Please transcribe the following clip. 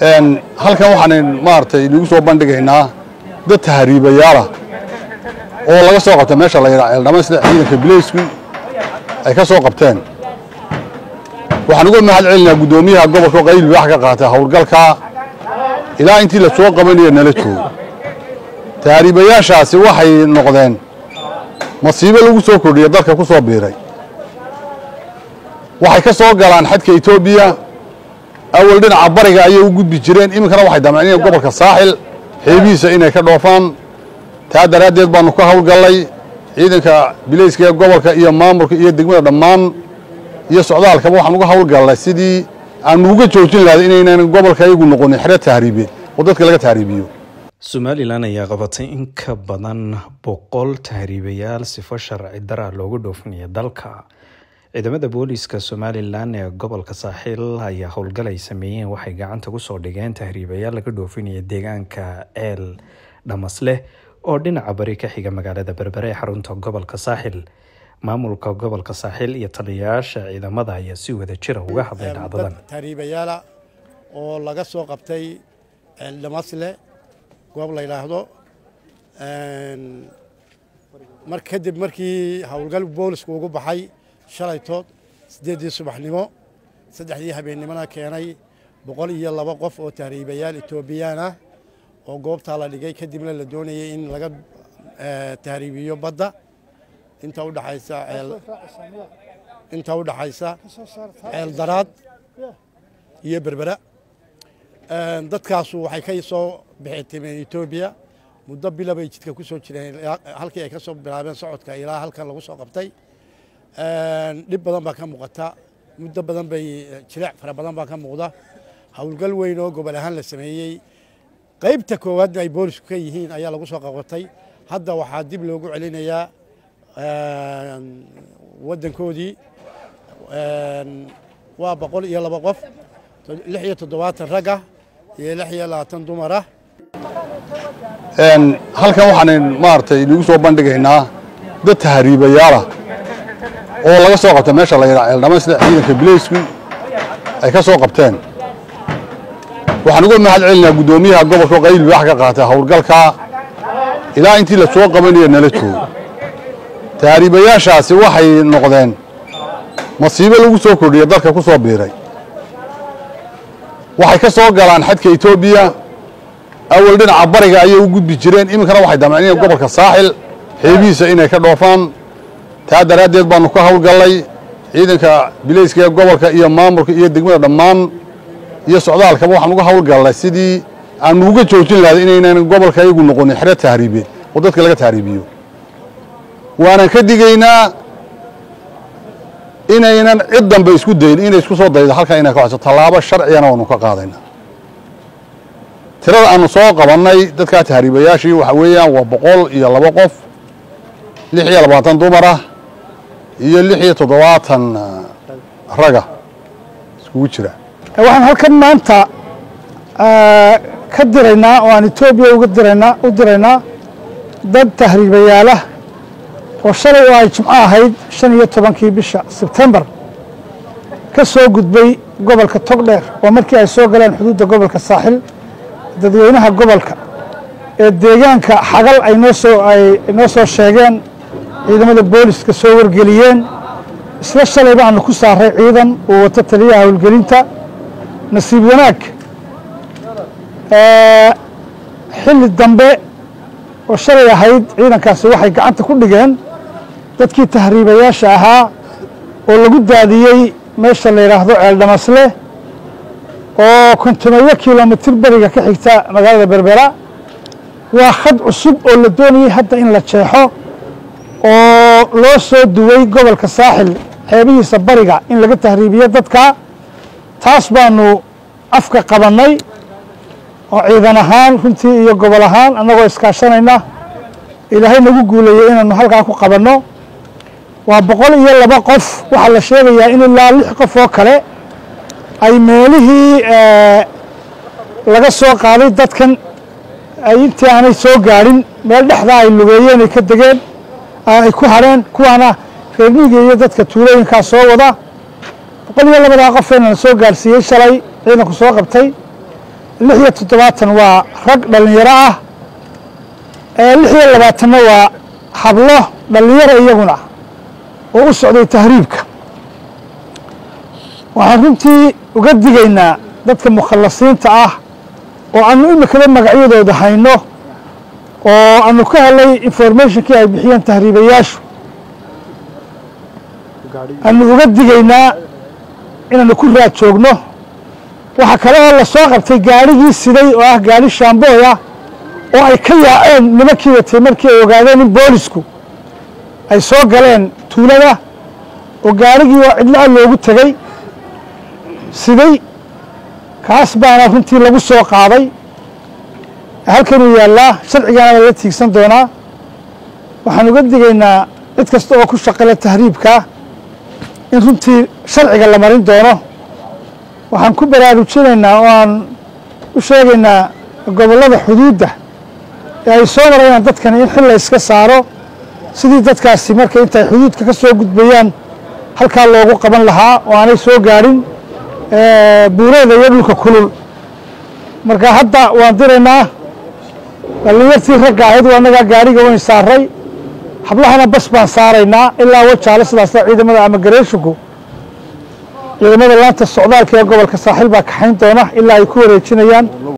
halkan waxaan maaragtay inagu soo bandhigaynaa dad tahriibayaala oo laga soo qabta meesha la yidhaha ceeldhama sida ciidanka bileysku ay ka soo qabteen. Waxaan uga mahad celinayaa guddoomiyaha gobolka qayl wax ka qaatay howlgalka. Ilaa intii la soo qabanaya nala joogo. Tahriibayaashaasi waxay noqdeen masiibo lagu soo kordhiya dalka ku soo biiray. Waxay ka soo galaan xadka etoobiya awal dhinaca bariga ayay u gudbi jireen. Iminkana waxay damceen gobolka saaxil xeebihiisa inay ka dhoofaan. Taa daraaddeed baanu ka howlgallay ciidanka bilayska ee gobolka iyo maamulka iyo degmada dhammaan iyo socdaalkaba. Waxaan uga howlgallay sidii aanu uga joojin lahaday inaynan gobolka iyagu noqonin xero tahriibeed oo dadka laga tahriibiyo somalilan ayaa qabatay in ka badan boqol tahriibayaal sifo sharci dara loogu dhoofinaya dalka ciidamada booliiska somalilan ee gobolka saaxiil ayaa howlgal ay sameeyeen waxay gacanta ku soo dhigeen tahriibayaal laga dhoofinaya deegaanka ceel dhamasleh oo dhinaca bari ka xiga magaalada berbere ee xarunta gobolka saaxil. Maamulka gobolka saaxiil iyo taliyayaasha ciidamada ayaa si wada jira uga hadlay dhacdadan tahriibayaala oo laga soo qabtay ceel dhamasle goob la yidhaahdo mar kadib markii howlgal boolisku ugu baxay shalaytood siddeeddii subaxnimo? Saddexdii habeennimona keenay boqol iyo laba qof oo tahriibayaal etoobiyaan ah oo goobtaa la dhigay kadibna la doonayay in laga tahriibiyo badda. Inta u dhaxaysa ceel daraad iyo berbera. Dadkaasu waxay ka soo bixi timeen etoobiya muddo bila bay jidka ku soo jireen halkii ay ka soo bilaabeen socodka ilaa halkan lagu soo qabtay dhib badan baa ka muuqata. Muddo badan bay jileec fara badan baa ka muuqda. Howlgal weyn oo gobol ahaan la sameeyey. Qaybta koowaadna ay boolisku ka yihiin ayaa lagu soo qabatay. Hadda waxaa dib loogu celinayaa waddankoodii waa boqol iyo laba qof. Lix iyo toddobaatan ragah iyo lix iyo labaatan dumarah halkan waxaan maaragtay inagu soo bandhigaynaa dad tahriibayaala oo laga soo qabta meesha la yidhaha ceeldhama sida ciidanka bileysku ay ka soo qabteen. Waxaan uga mahad celinayaa guddoomiyaha gobolka qayl wax ka qaatay howlgalka. Ilaa intii la soo qabanaya nala joogo. Tahriibayaashaasi waxay noqdeen masiibo lagu soo kordhiya dalka ku soo biiray. Waxay ka soo galaan xadka etoobiya awal dhinaca bariga ayay u gudbi jireen. Iminkana waxay damceen gobolka saaxil xeebihiisa inay ka dhoofaan taa daraaddeed baanu ka howlgallay ciidanka bilayska ee gobolka iyo maamulka iyo degmada dhammaan iyo socdaalkaba waxaan uga howlgallay sidii aanu uga joojin lahaday inaynan gobolka iyagu noqonin xero tahriibeed oo dadka laga tahriibiyo. Waanan ka digaynaa inaynan cid dambe isku dayin inay isku soo daydo halkan inay ka tallaabo sharcigana waanu ka qaadayna. Tirada aanu soo qabannay dadkaa tahriibayaashii waxa weeyaan waa boqol iyo laba qof lix iyo labaatan dumar ah iyo lix iyo toddobaatan raga iskugu jira. Waxaan halkan maanta ka diraynaa oo aan etoobiya uga diraynaa u diraynaa dad tahriibayaalah oo shalay oo ay jimco ahayd shan iyo tobankii bisha sebtembar ka soo gudbay gobolka togdheer oo markii ay soo galeen xuduudda gobolka saaxil dadweynaha gobolka ee deegaanka xagal ay noo soo ay noo soo sheegeen ciidamada booliska soo wargeliyeen isla shalay baanu ku saaray ciidan uu wato taliyaha howlgelinta. Nasiib wanaag xilli dambe oo shalay ahayd ciidankaasi waxay gacanta ku dhigeen dadkii tahriibayaasha ahaa oo lagu daadiyey meesha la yidhaahdo ceeldhamasle oo kontomeeyo kilomitir beriga ka xigta magaalada berbera. Waa khad cusub oo la doonayey hadda in la jeexo oo loo soo duway gobolka saaxil xeebihiisa bariga in laga tahriibiyo dadka. Taas baanu afka qabannay oo ciidan ahaan runtii iyo gobol ahaan annagoo iskaashanayna ilaahay nagu guuleeyey inaanu halkaa ku qabanno. Waa boqol iyo laba qof waxaa la sheegayaa in ilaa lix qof oo kale ay meelihii laga soo qaaday dadkan. Ay intii aanay soo gaadhin meel dhexdaa ay lugeeyeen ay ka degeen ay ku hadheen kuwaana reermiiga iyo dadka tuulooyinkaa soo wada. Boqol iyo labadaa qofeena la soo gaadhsiiyey shalay ciidanku soo qabtay. Lix iyo toddobaatan waa rag dhallinyaro ah. Lix iyo labaatanna waa hablo dhallinyaro iyaguna oo u socday tahriibka. Waxaan runtii uga digaynaa dadka mukhallasiinta ah oo aanu imikaba magacyadooda hayno oo aanu ka helay informationkii ay bixiyeen tahriibayaashu. Aanu uga digaynaa inaanu ku raad joogno. Waxaa kale oo la soo qabtay gaadhigii siday oo ah gaadhi shaambooy ah oo ay ka yaaceen nimankii watay markii ay ogaadeen in boolisku ay soo galeen tuulada oo gaadhigii oo cidlaha loogu tegey siday kaas baana runtii lagu soo qaaday halkanuu yaallaa sharcigaana lala tiigsan doonaa. Waxaan uga digaynaa cid kasta oo ku shaqala tahriibkaa in runtii sharciga la marin doono. Waxaan ku baraarujinaynaa oo aan u sheegaynaa gobollada xuduudda ee ay soo marayaan dadkani in xil la iska saaro. Sidii dadkaasi marka intay xuduudka ka soo gudbayaan halkaa loogu qaban lahaa oo aanay soo gaadhin buureeda iyo dhulka kulul. Marka hadda waan diraynaa dhallinyartii ragga ahayd waa annagaa gaadhiga wayn saaray. Hablahana bas baan saaraynaa ilaa wajaale sidaasa ciidamada ama gareeshinku ciidamada laanta socdaalka ee gobolka saaxiil baa kaxayn doona ilaa ay ku wareejinayaan